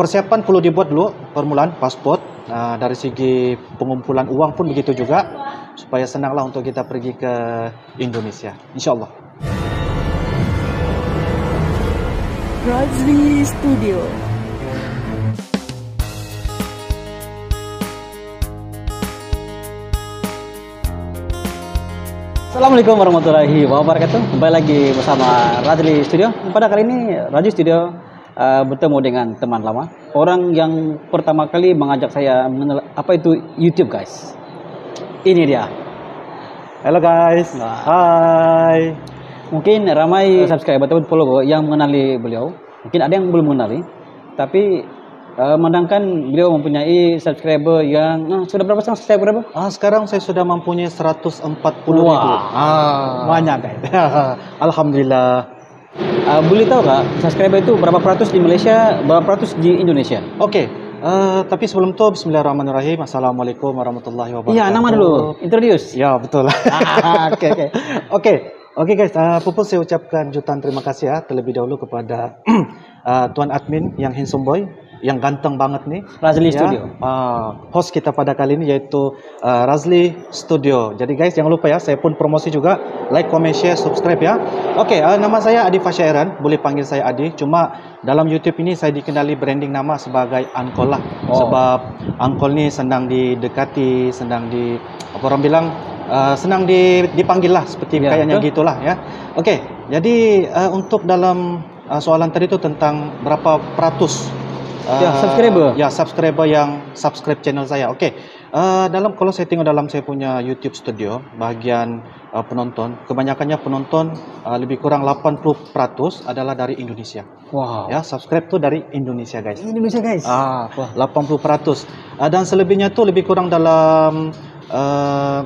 persiapan perlu dibuat dulu permulaan pasport. Uh, dari segi pengumpulan uang pun begitu juga supaya senanglah untuk kita pergi ke Indonesia. Insyaallah. Razli Studio. Assalamualaikum warahmatullahi wabarakatuh. Kembali lagi bersama Razli Studio. Pada kali ini Razli Studio uh, bertemu dengan teman lama. Orang yang pertama kali mengajak saya mengenal apa itu YouTube, guys. Ini dia. Halo guys. Nah. Hai. Mungkin ramai subscriber atau follower yang mengenali beliau. Mungkin ada yang belum mengenali. Tapi uh, beliau mempunyai subscriber yang sudah berapa sekarang subscriber berapa? Ah, sekarang saya sudah mempunyai 140 ribu. Wah. Ah. Banyak, guys. Alhamdulillah. Uh, boleh tahu kak subscriber itu berapa peratus di Malaysia, berapa peratus di Indonesia? Oke. Uh, tapi sebelum itu Bismillahirrahmanirrahim. Assalamualaikum warahmatullahi wabarakatuh. Iya, nama dulu. Introduce. Ya, betul. Ah, Oke, oke. Oke. Oke guys, uh, Pupus saya ucapkan jutaan terima kasih ya terlebih dahulu kepada uh, Tuan Admin yang handsome boy, yang ganteng banget nih. Razli Ya, Studio. uh, host kita pada kali ini yaitu uh, Razli Studio. Jadi guys jangan lupa ya, saya pun promosi juga like, comment, share, subscribe ya. Oke, uh, nama saya Adi Fasyairan, boleh panggil saya Adi. Cuma dalam YouTube ini saya dikenali branding nama sebagai Angkol lah. Oh. Sebab Angkol ni senang didekati, senang di apa orang bilang uh, senang di, dipanggil lah seperti Ya, kayaknya betul. gitulah ya. Oke, jadi uh, untuk dalam uh, soalan tadi itu tentang berapa peratus uh, Ya, subscriber. Ya, subscriber yang subscribe channel saya. Oke. Uh, dalam kalau saya tengok dalam saya punya YouTube studio bahagian uh, penonton, kebanyakannya penonton uh, lebih kurang 80% adalah dari Indonesia. Wow. Ya, subscribe tuh dari Indonesia, guys. Indonesia guys. Ah, 80%. Uh, dan selebihnya tuh lebih kurang dalam uh,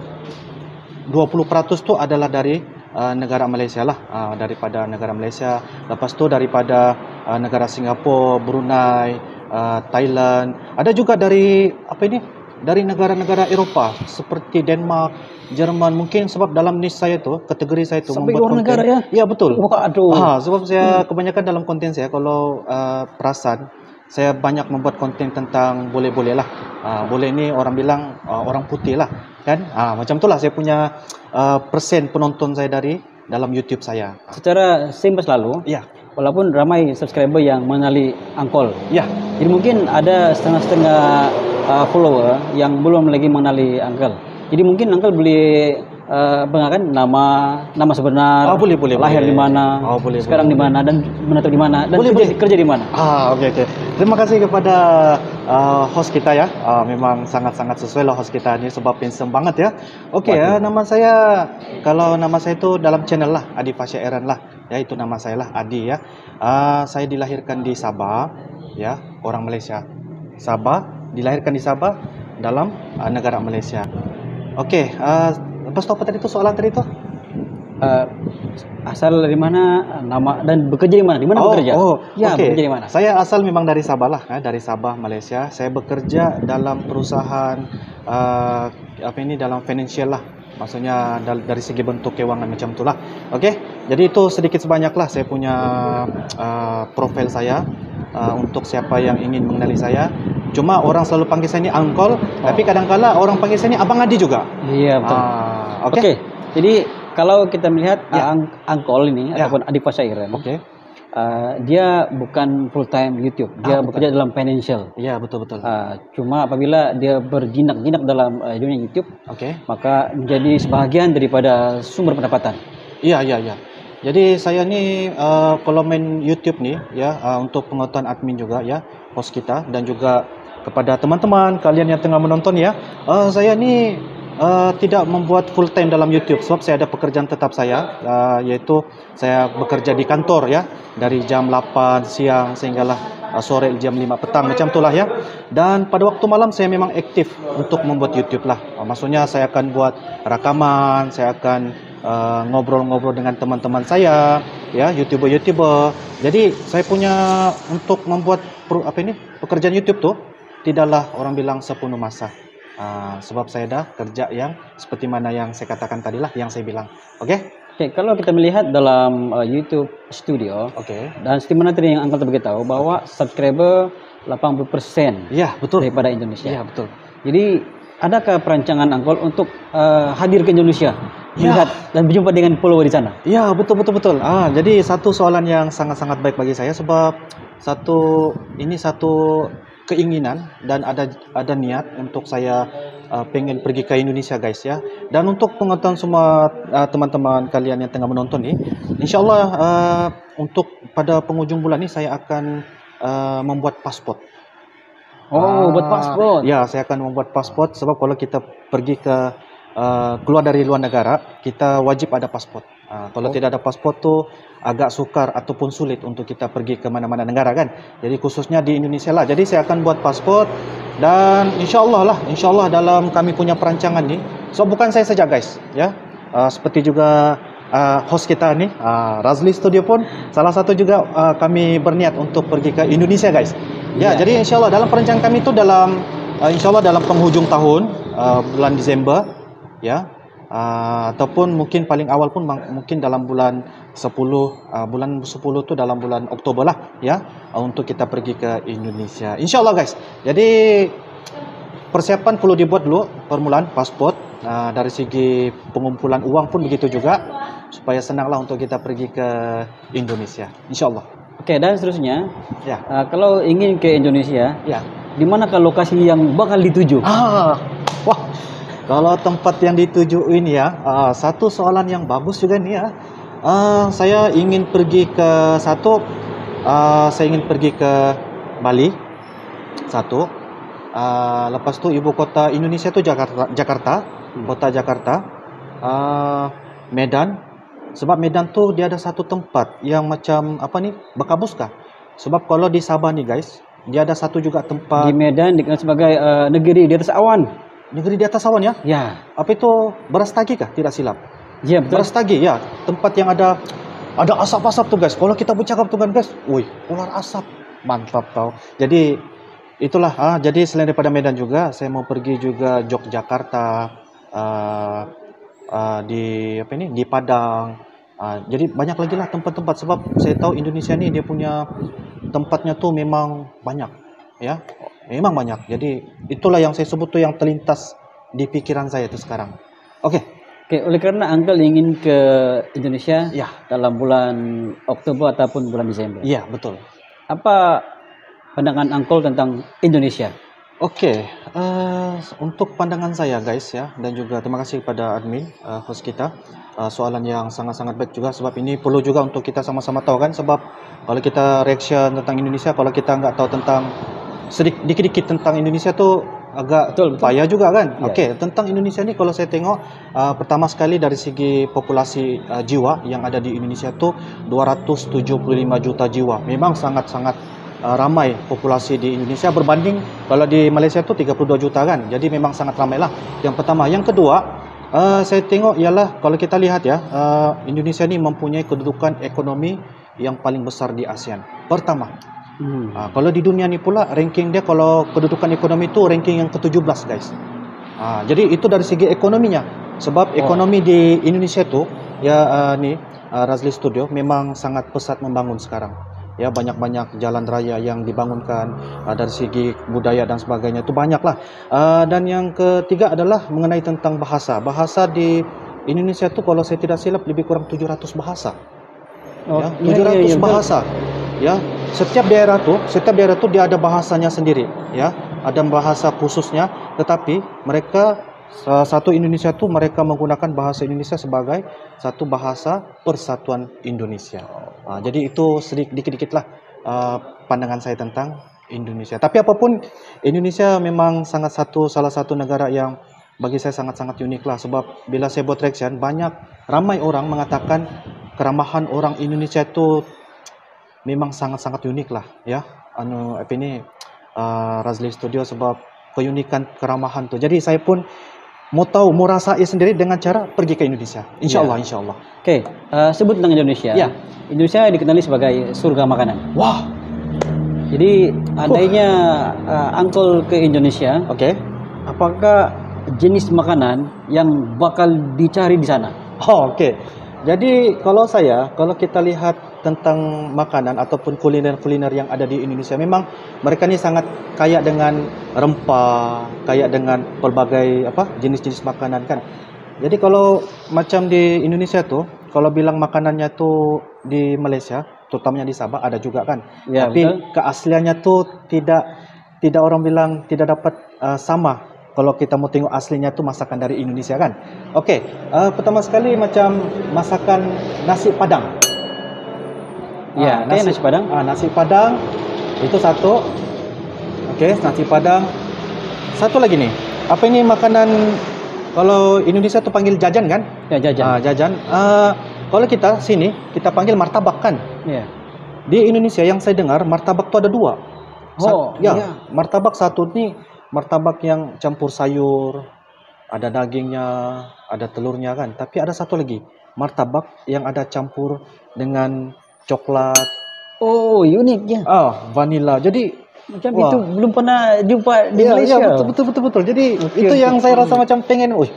20% tu adalah dari uh, negara Malaysia lah, uh, daripada negara Malaysia. Lepas tu daripada uh, negara Singapura, Brunei, uh, Thailand. Ada juga dari apa ini? Dari negara-negara Eropah seperti Denmark, Jerman. Mungkin sebab dalam niche saya tu, kategori saya tu Sampai membuat konten. negara ya? Ya betul. Wah, aduh. Ah, sebab saya kebanyakan dalam konten saya kalau uh, perasan saya banyak membuat konten tentang boleh-boleh lah. Ah, boleh ni orang bilang uh, orang putih lah kan. Ah, macam itulah saya punya uh, persen penonton saya dari dalam YouTube saya. Secara simple selalu, Ya. walaupun ramai subscriber yang mengenali Angkol. Ya. Jadi mungkin ada setengah-setengah uh, follower yang belum lagi mengenali Angkol. Jadi mungkin Angkol boleh uh, banggakan nama nama sebenar, Ah, boleh, boleh, lahir di mana, Oh, boleh, sekarang di mana dan menetap di mana dan Boleh, kerja, boleh. kerja di mana. Ah, okey okey. Terima kasih kepada uh, host kita ya. Uh, memang sangat-sangat sesuai lah host kita ni sebab handsome banget ya. Okey ya, nama saya kalau nama saya itu dalam channel lah Adi Fasyairan lah. Ya itu nama saya lah Adi ya. Uh, saya dilahirkan di Sabah ya, orang Malaysia. Sabah, dilahirkan di Sabah dalam uh, negara Malaysia. Okey, uh, tu apa tadi tu soalan tadi tu? Uh, asal dari mana, nama dan bekerja di mana? Di mana bekerja? Oh, ya, okey. bekerja di mana? Saya asal memang dari Sabah lah, eh, dari Sabah, Malaysia. Saya bekerja dalam perusahaan uh, apa ini dalam financial lah. Maksudnya dari segi bentuk kewangan macam itulah. Okey. Jadi itu sedikit sebanyak lah saya punya uh, profil saya uh, untuk siapa yang ingin mengenali saya. Cuma orang selalu panggil saya ni Angkol, tapi kadang-kala orang panggil saya ni Abang Adi juga. Iya betul. Ah, Oke, okey. jadi kalau kita melihat Ya. ang- angkol ini Ya. ataupun adik Pasairan, Okey. uh, dia bukan full time YouTube, dia Ah, bekerja dalam financial. Ya, betul betul. Uh, cuma apabila dia berjinak-jinak dalam uh, dunia YouTube, Okey. maka menjadi sebahagian daripada sumber pendapatan. Iya, iya, iya. Jadi saya ni uh, kalau main YouTube ni ya uh, untuk pengetahuan admin juga ya host kita dan juga kepada teman-teman kalian yang tengah menonton ya. Uh, saya ni uh, tidak membuat full time dalam YouTube sebab saya ada pekerjaan tetap saya uh, yaitu saya bekerja di kantor ya dari jam 8 siang sehinggalah uh, sore jam 5 petang macam itulah ya. Dan pada waktu malam saya memang aktif untuk membuat YouTube lah. Uh, maksudnya saya akan buat rakaman, saya akan uh, ngobrol-ngobrol dengan teman-teman saya, ya youtuber-youtuber. Jadi saya punya untuk membuat apa ini pekerjaan YouTube tuh tidaklah orang bilang sepenuh masa. Uh, sebab saya dah kerja yang seperti mana yang saya katakan tadi lah yang saya bilang. Oke? Oke, kalau kita melihat dalam uh, YouTube Studio Oke. dan seperti mana tadi yang Uncle terberitahu bahwa subscriber 80% Iya, betul. daripada Indonesia. Iya, betul. Jadi adakah perancangan Angkol untuk eh, hadir ke Indonesia, Ya. melihat dan berjumpa dengan follower di sana? Ya betul betul betul. Ah jadi satu soalan yang sangat sangat baik bagi saya sebab satu ini satu keinginan dan ada ada niat untuk saya uh, pengen pergi ke Indonesia guys ya. Dan untuk pengetahuan semua uh, teman-teman kalian yang tengah menonton nih, insyaallah uh, untuk pada penghujung bulan ini saya akan uh, membuat paspor. Oh, buat paspor. Ya, saya akan membuat paspor sebab kalau kita pergi ke uh, keluar dari luar negara, kita wajib ada paspor. Uh, kalau Oh. tidak ada paspor tuh agak sukar ataupun sulit untuk kita pergi ke mana-mana negara kan. Jadi khususnya di Indonesia lah. Jadi saya akan buat paspor dan insya Allah lah, insya Allah dalam kami punya perancangan nih. So bukan saya saja guys, ya. Uh, seperti juga uh, host kita nih, uh, Razli Studio pun salah satu juga uh, kami berniat untuk pergi ke Indonesia guys. Ya, Ya. jadi insya Allah dalam perencanaan kami itu dalam uh, insya Allah dalam penghujung tahun uh, bulan Desember ya uh, ataupun mungkin paling awal pun mungkin dalam bulan 10 uh, bulan 10 itu dalam bulan Oktober lah ya uh, untuk kita pergi ke Indonesia. Insya Allah guys. Jadi persiapan perlu dibuat dulu permulaan paspor uh, dari segi pengumpulan uang pun begitu juga supaya senanglah untuk kita pergi ke Indonesia. Insya Allah. Oke, dan seterusnya, Ya. eh, kalau ingin ke Indonesia, Ya. di manakah lokasi yang bakal dituju? Ah, wah. Kalau tempat yang dituju ini ya, ah, satu soalan yang bagus juga nih ya. Ah, saya ingin pergi ke satu, ah, saya ingin pergi ke Bali, satu. Ah, lepas tu ibu kota Indonesia tu Jakarta, Jakarta, kota Jakarta. Ah, Medan, sebab Medan tu dia ada satu tempat yang macam apa nih, bekabus kah? Sebab kalau di Sabah nih guys, dia ada satu juga tempat Di Medan dikenal sebagai eh, negeri di atas awan. Negeri di atas awan ya? Ya, Apa itu Berastagi kah? Tidak silap. ya betul. Berastagi ya, tempat yang ada ada asap-asap tuh guys. Kalau kita bercakap tuh kan guys, wih, ular asap. Mantap tau. Jadi itulah ah jadi selain daripada Medan juga saya mau pergi juga Yogyakarta ah, ah, di apa ini? Di Padang. Ah, jadi banyak lagi lah tempat-tempat sebab saya tahu Indonesia ini dia punya tempatnya tuh memang banyak ya. Memang banyak. Jadi itulah yang saya sebut tuh yang terlintas di pikiran saya itu sekarang. Oke. Oke, oleh karena Uncle ingin ke Indonesia Ya. dalam bulan Oktober ataupun bulan Desember. Iya, betul. Apa pandangan Uncle tentang Indonesia? Oke, eh, untuk pandangan saya guys ya dan juga terima kasih kepada admin eh, host kita Eh, soalan yang sangat-sangat baik juga sebab ini perlu juga untuk kita sama-sama tahu kan sebab kalau kita reaction tentang Indonesia kalau kita nggak tahu tentang sedikit dikit-dikit tentang Indonesia tuh agak Betul, betul. payah juga kan. Ya. Oke, tentang Indonesia ini kalau saya tengok eh, pertama sekali dari segi populasi eh, jiwa yang ada di Indonesia tuh 275 juta jiwa. Memang sangat-sangat uh, ramai populasi di Indonesia berbanding kalau di Malaysia itu 32 juta kan. Jadi memang sangat ramai lah. Yang pertama, yang kedua, uh, saya tengok ialah kalau kita lihat ya, uh, Indonesia ini mempunyai kedudukan ekonomi yang paling besar di ASEAN. Pertama, Hmm. uh, kalau di dunia ni pula ranking dia kalau kedudukan ekonomi itu ranking yang ke-17 guys. Uh, jadi itu dari segi ekonominya. Sebab Oh. ekonomi di Indonesia itu ya uh, ni uh, Razli Studio memang sangat pesat membangun sekarang. Ya banyak-banyak jalan raya yang dibangunkan uh, dari segi budaya dan sebagainya itu banyaklah. Uh, dan yang ketiga adalah mengenai tentang bahasa. Bahasa di Indonesia itu kalau saya tidak silap lebih kurang 700 bahasa Oh, ya, iya, 700 iya, iya, betul. bahasa. Ya, setiap daerah tuh, setiap daerah tuh dia ada bahasanya sendiri, ya. Ada bahasa khususnya, tetapi mereka satu Indonesia tuh mereka menggunakan bahasa Indonesia sebagai satu bahasa persatuan Indonesia. Ah, jadi itu sedikit dikit-dikit lah ah, pandangan saya tentang Indonesia. Tapi apa pun Indonesia memang sangat satu salah satu negara yang bagi saya sangat-sangat unik lah sebab bila saya buat reaction banyak ramai orang mengatakan keramahan orang Indonesia itu memang sangat-sangat unik lah ya anu apa ini uh, Razli Studio sebab keunikan keramahan tuh jadi saya pun mau tahu mau rasain sendiri dengan cara pergi ke Indonesia insya Allah Ya. insya Allah Oke, eh, sebut tentang Indonesia. Ya. Indonesia dikenali sebagai surga makanan. wah Jadi, andainya eh, Uncle ke Indonesia, oke apakah jenis makanan yang bakal dicari di sana? Oh, oke. Jadi kalau saya, kalau kita lihat tentang makanan ataupun kuliner-kuliner yang ada di Indonesia, memang mereka ni sangat kaya dengan rempah, kaya dengan pelbagai apa jenis-jenis makanan kan. Jadi kalau macam di Indonesia tu, kalau bilang makanannya tu di Malaysia, terutamanya di Sabah ada juga kan. Ya, Tapi betul. keasliannya tu tidak tidak orang bilang tidak dapat uh, sama kalau kita mau tengok aslinya tu masakan dari Indonesia kan. Okey, uh, pertama sekali macam masakan nasi padang. Ya, Ah, kayak nasi padang. Ah, nasi padang itu satu. Okey, nasi padang. Satu lagi nih. Apa ini makanan kalau Indonesia tu panggil jajan kan? Ya, jajan. Ah, jajan. Ah, kalau kita sini kita panggil martabak kan? Ya. Di Indonesia yang saya dengar martabak tu ada dua. Oh, ya, iya. martabak satu ni martabak yang campur sayur, ada dagingnya, ada telurnya kan. Tapi ada satu lagi, martabak yang ada campur dengan coklat, Oh, unik ya. ah, vanilla. Jadi Macam Wah. itu belum pernah jumpa di ya, Malaysia. ya, betul, betul betul betul. Jadi Okey, itu okey. yang saya rasa macam pengen, wih.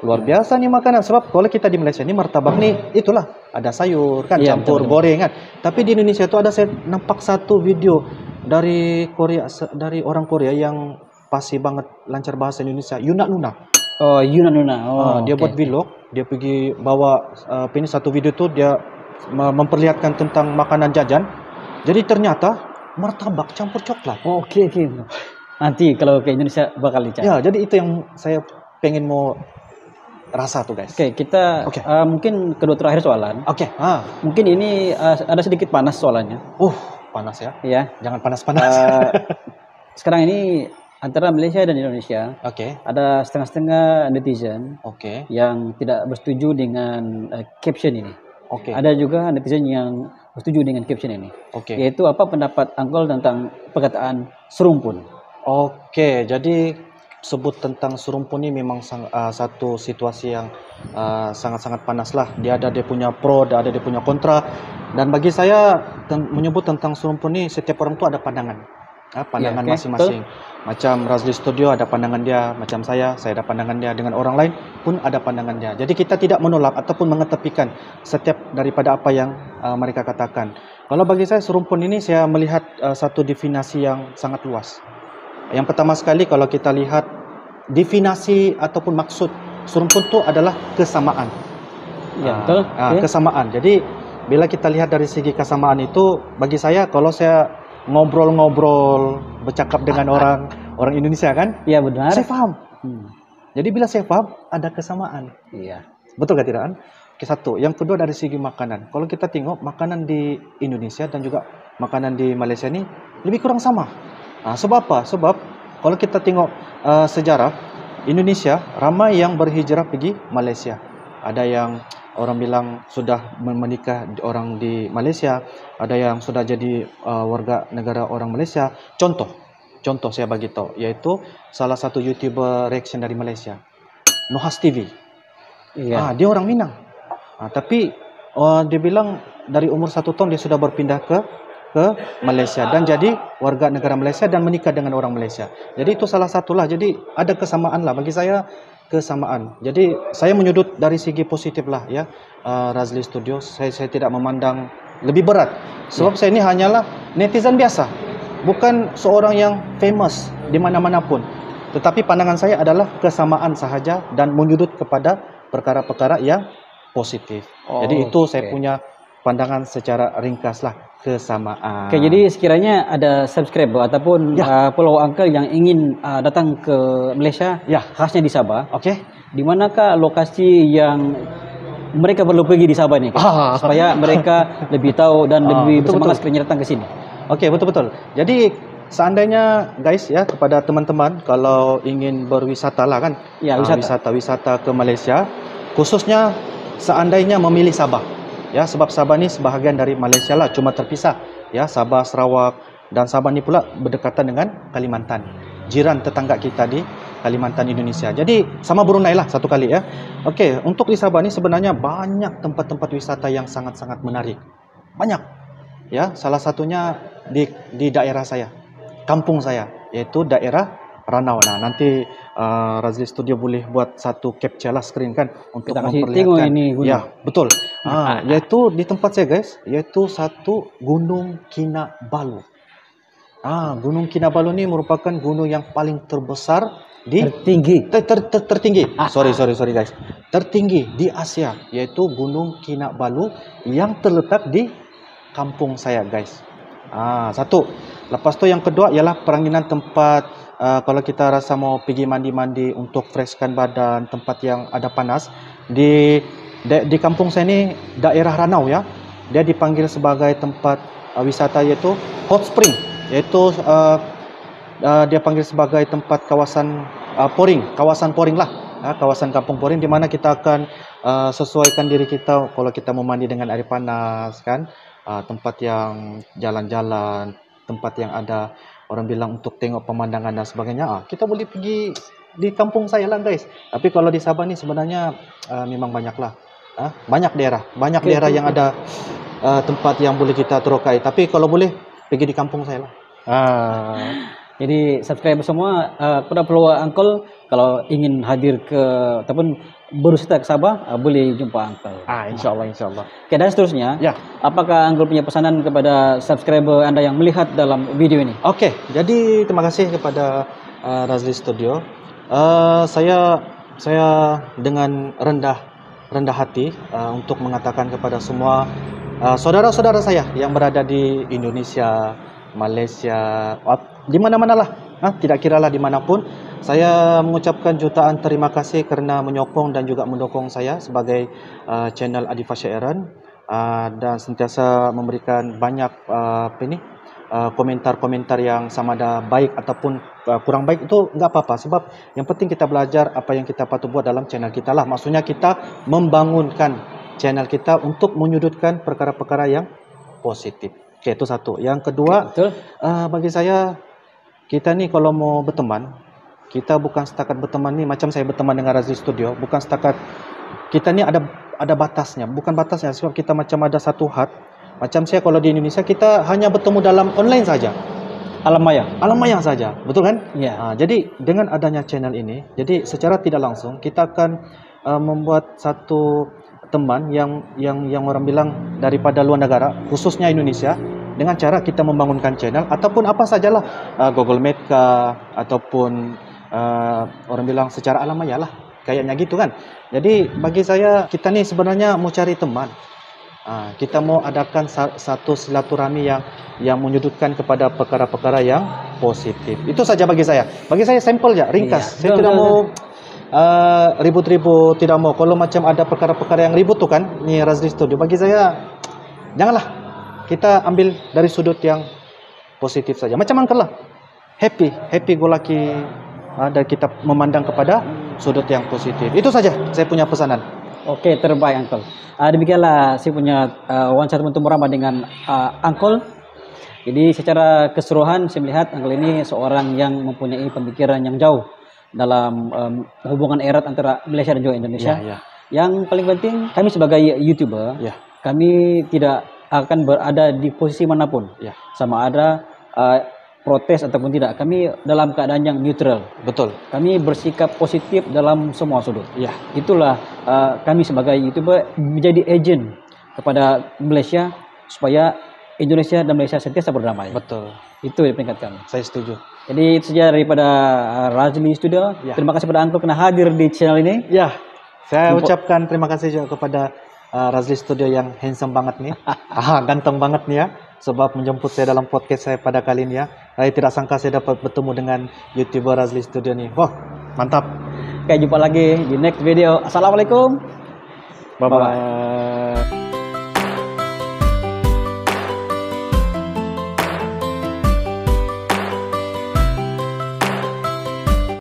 Luar biasa nih makanan sebab kalau kita di Malaysia ni martabak ni itulah ada sayur kan Ya, campur betul, betul. goreng kan. Tapi di Indonesia tu ada saya nampak satu video dari Korea dari orang Korea yang pasti banget lancar bahasa Indonesia, Yuna Luna. Oh, Yuna Nuna. Oh, Ah, dia okey. buat vlog, dia pergi bawa uh, ini satu video tu dia memperlihatkan tentang makanan jajan. Jadi ternyata martabak campur coklat. Oh, okey okey. Nanti kalau ke Indonesia bakal dicari. Ya, jadi itu yang saya pengen mau rasa tuh guys. Oke, kita Oke. uh, mungkin kedua terakhir soalan. Oke. Ah. Mungkin ini uh, ada sedikit panas soalannya, Uh, panas ya. ya. Jangan panas-panas. Uh, sekarang ini antara Malaysia dan Indonesia Oke. ada setengah-setengah netizen Oke. yang tidak bersetuju dengan uh, caption ini. Oke. Ada juga netizen yang bersetuju dengan caption ini. Oke. Yaitu apa pendapat Angkol tentang perkataan serumpun? Oke, jadi sebut tentang serumpun ini memang sang- ah, satu situasi yang ah, sangat-sangat panas lah. Dia ada dia punya pro, dia ada dia punya kontra. Dan bagi saya ten- menyebut tentang serumpun ini setiap orang tu ada pandangan. Ah, pandangan oke, masing-masing. Macam Razli Studio ada pandangan dia, macam saya, saya ada pandangan dia dengan orang lain pun ada pandangan dia. Jadi kita tidak menolak ataupun mengetepikan setiap daripada apa yang ah, mereka katakan. Kalau bagi saya serumpun ini saya melihat ah, satu definisi yang sangat luas. Yang pertama sekali kalau kita lihat definisi ataupun maksud serumpun itu adalah kesamaan. Ya, betul. ah, Oke. kesamaan. Jadi bila kita lihat dari segi kesamaan itu bagi saya kalau saya ngobrol-ngobrol bercakap dengan orang orang Indonesia kan, Iya benar. saya paham. Hmm. Jadi bila saya paham ada kesamaan. Iya. Betul gak tidak? Oke, satu. Yang kedua dari segi makanan. Kalau kita tengok makanan di Indonesia dan juga makanan di Malaysia ini lebih kurang sama. Nah, sebab apa? Sebab kalau kita tengok uh, sejarah Indonesia ramai yang berhijrah pergi Malaysia. Ada yang orang bilang sudah menikah orang di Malaysia, ada yang sudah jadi uh, warga negara orang Malaysia. Contoh, contoh saya bagi tahu, yaitu salah satu YouTuber reaction dari Malaysia, Nohas TV. Iya. Ah, dia orang Minang. Ah, tapi uh, dia bilang dari umur satu tahun dia sudah berpindah ke ke Malaysia dan jadi warga negara Malaysia dan menikah dengan orang Malaysia. Jadi itu salah satulah. Jadi ada kesamaan lah bagi saya kesamaan. Jadi saya menyudut dari segi positif lah ya uh, Razli Studio. Saya saya tidak memandang lebih berat. Sebab saya ini hanyalah netizen biasa. Bukan seorang yang famous di mana-mana pun. Tetapi pandangan saya adalah kesamaan sahaja dan menyudut kepada perkara-perkara yang positif. Oh, Jadi itu saya oke. punya pandangan secara ringkas lah kesamaan. Oke, jadi sekiranya ada subscriber ataupun Ya. uh, follow uncle yang ingin uh, datang ke Malaysia, ya, khasnya di Sabah, oke. di manakah lokasi yang mereka perlu pergi di Sabah Kak? Ah. supaya mereka lebih tahu dan Ah, lebih betul. sekiranya datang ke sini. Oke, betul-betul. Jadi seandainya guys ya kepada teman-teman kalau ingin berwisata lah kan. Ya, ah, wisata. wisata-wisata ke Malaysia, khususnya seandainya memilih Sabah. Ya, sebab Sabah ni sebahagian dari Malaysia lah, cuma terpisah. Ya, Sabah, Sarawak dan Sabah ni pula berdekatan dengan Kalimantan. Jiran tetangga kita di Kalimantan Indonesia. Jadi sama Brunei lah satu kali ya. Okey, untuk di Sabah ni sebenarnya banyak tempat-tempat wisata yang sangat-sangat menarik. Banyak. Ya, salah satunya di di daerah saya, kampung saya, yaitu daerah Ranau. Nah, nanti uh, Razli Studio boleh buat satu capture lah screen kan untuk Kita memperlihatkan. tengok ini. Ya, betul. Ah, yaitu di tempat saya guys, yaitu satu Gunung Kinabalu. Ah, Gunung Kinabalu ini merupakan gunung yang paling terbesar di Tertinggi. ter, ter, ter- tertinggi. Sorry, sorry, sorry guys. Tertinggi di Asia yaitu Gunung Kinabalu yang terletak di kampung saya guys. Ah, satu. Lepas tu yang kedua ialah peranginan tempat ah, kalau kita rasa mau pergi mandi-mandi untuk freshkan badan, tempat yang ada panas di di, di kampung saya ni daerah Ranau ya. Dia dipanggil sebagai tempat ah, wisata iaitu hot spring iaitu ah, uh, dia panggil sebagai tempat kawasan uh, poring, kawasan poring lah, uh, kawasan kampung poring di mana kita akan uh, sesuaikan diri kita kalau kita mau mandi dengan air panas kan, uh, tempat yang jalan-jalan, tempat yang ada orang bilang untuk tengok pemandangan dan sebagainya, ah kita boleh pergi di kampung saya lah guys. Tapi kalau di Sabah ni sebenarnya uh, memang banyak lah, uh, banyak daerah, banyak Okey, daerah yang ada uh, tempat yang boleh kita terokai. Tapi kalau boleh pergi di kampung saya lah. Ah. Jadi subscriber semua uh, kepada follower Uncle kalau ingin hadir ke ataupun berwisata ke Sabah uh, boleh jumpa Uncle. Ah, insyaallah insyaallah. Oke, dan seterusnya, Ya. apakah Uncle punya pesanan kepada subscriber Anda yang melihat dalam video ini? Oke, jadi terima kasih kepada uh, Razli Studio. Uh, saya saya dengan rendah rendah hati uh, untuk mengatakan kepada semua uh, saudara-saudara saya yang berada di Indonesia, Malaysia, uh, di mana-mana lah, uh, tidak kira lah dimanapun. Saya mengucapkan jutaan terima kasih kerana menyokong dan juga mendukung saya sebagai uh, channel Adifa Syairan uh, dan sentiasa memberikan banyak uh, ini uh, komentar-komentar yang sama ada baik ataupun uh, kurang baik itu enggak apa-apa. Sebab yang penting kita belajar apa yang kita patut buat dalam channel kita lah. Maksudnya kita membangunkan channel kita untuk menyudutkan perkara-perkara yang positif. Oke, itu satu. Yang kedua, Betul? uh, bagi saya kita ni kalau mau berteman, kita bukan setakat berteman ni macam saya berteman dengan Razli Studio, bukan setakat kita ni ada ada batasnya, bukan batasnya sebab kita macam ada satu hat. Macam saya kalau di Indonesia kita hanya bertemu dalam online saja. Alam maya. Alam maya saja, betul kan? Ya. Ah, jadi dengan adanya channel ini, jadi secara tidak langsung kita akan uh, membuat satu teman yang yang yang orang bilang daripada luar negara, khususnya Indonesia, dengan cara kita membangunkan channel ataupun apa sajalah uh, Google Meet kah ataupun uh, orang bilang secara alam maya lah, kayaknya gitu kan. Jadi bagi saya kita ni sebenarnya mau cari teman. Ah, kita mau adakan sa- satu silaturahmi yang yang menyudutkan kepada perkara-perkara yang positif. Itu saja bagi saya. Bagi saya sampel ya, ringkas. Iya, saya betul, tidak betul, mau uh, ribut-ribut, tidak mau. Kalau macam ada perkara-perkara yang ribut tu kan, ni Razli Studio. Bagi saya janganlah. Kita ambil dari sudut yang positif saja. Macam angkel lah. Happy, happy go lucky uh, dan kita memandang kepada sudut yang positif. Itu saja saya punya pesanan. Oke, terbaik Uncle. Uh, demikianlah saya punya uh, wawancara untuk bersama dengan uh, Uncle. Jadi secara keseluruhan saya melihat Uncle ini seorang yang mempunyai pemikiran yang jauh dalam um, hubungan erat antara Malaysia dan juga Indonesia. Ya, ya. Yang paling penting kami sebagai YouTuber, Ya. kami tidak akan berada di posisi mana pun. Ya. Sama ada uh, protes ataupun tidak, kami dalam keadaan yang neutral. Betul. Kami bersikap positif dalam semua sudut. Ya. Itulah uh, kami sebagai YouTuber menjadi agent kepada Malaysia supaya Indonesia dan Malaysia sentiasa berdamai. Betul. Itu yang peringkat kami. Saya setuju. Jadi itu saja daripada uh, Rajli Studio. Ya. Terima kasih kepada Uncle kena hadir di channel ini. Ya, saya Jumpa- ucapkan terima kasih juga kepada uh, Razli Studio yang handsome banget nih. ah, ganteng banget nih ya. Sebab menjemput saya dalam podcast saya pada kali ini ya. Saya tidak sangka saya dapat bertemu dengan YouTuber Razli Studio nih. Wah, mantap. Oke, jumpa lagi di next video. Assalamualaikum. Bye-bye.